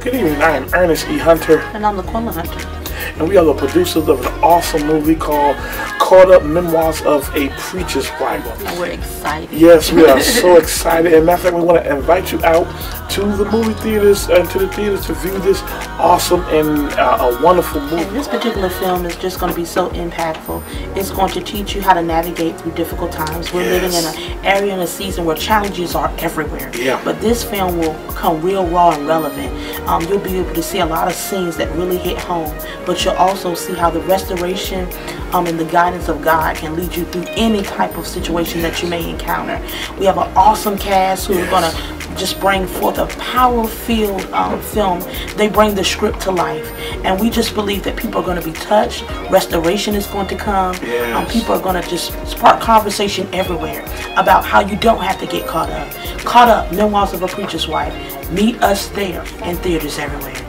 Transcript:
Good evening. I am Ernest E. Hunter, And I'm Laquella Hunter. and we are the producers of an awesome movie called Caught Up Memoirs of a Preacher's Wife. And we're excited. Yes, we are so excited. And matter of fact, we want to invite you out to the movie theaters and to the theaters to view this awesome and uh, a wonderful And movie. this particular film is just going to be so impactful. It's going to teach you how to navigate through difficult times. We're living in an area in a season where challenges are everywhere. Yeah. But this film will come real raw and relevant. Um, you'll be able to see a lot of scenes that really hit home, but you'll also see how the restoration um, and the guidance of God can lead you through any type of situation that you may encounter. We have an awesome cast who are going to just bring forth a power-filled um, film. They bring the script to life, and we just believe that people are going to be touched. Restoration is going to come. Um, people are going to just spark conversation everywhere about how you don't have to get caught up. Caught up, no memoirs of a preacher's wife. Meet us there in theaters everywhere.